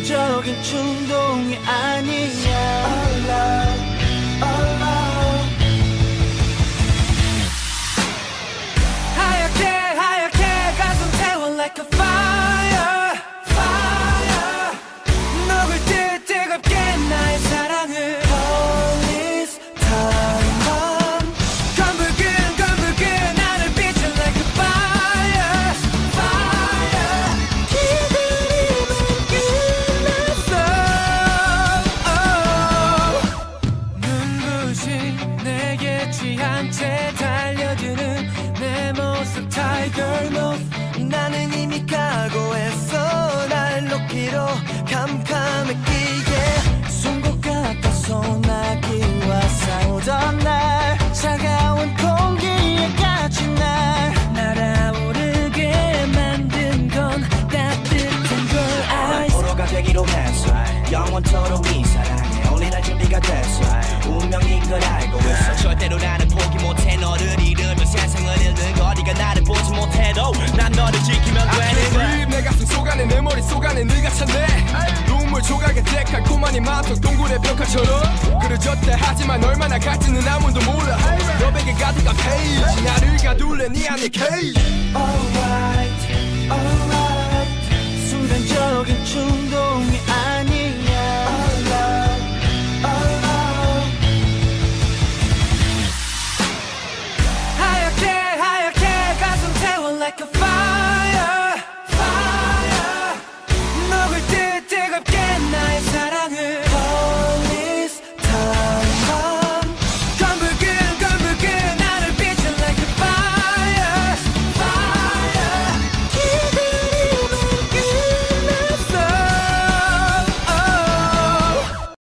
alright 순간적인 충동이 아니야 Alright, alright 하얗게 하얗게 가슴 태워 like a fire 눈부신 내게 취한 채 달려드는 내 모습 tiger moth. 나는 이미 각오했어. 날 놓기로 캄캄했기에 송곳 같아 소나기와 싸우던 날. 차가운 공기에 갇힌 날. 날아오르게 만든 건 따뜻한 걸. 알수 포로가 되기로 했어 영원토록 이 사랑 에 올인할 준비가 됐어. 운명인 걸 알고 있어. 절대로 나는 포기 못해. 너를 잃으면 세상을 잃는 거리가 나를 보지 못해도 난 너를 지키면 되는 거야. 내 가슴 속 안에 내 머리 속 안에 네가 찼네. 눈물 조각에 달콤한 이 마음속 동굴의 벽화처럼. 그려졌대 하지만 얼마나 갈지는 아무도 몰라. 너에게 가득한 페이지. 나를 가둘래 네 안에 케이지. Alright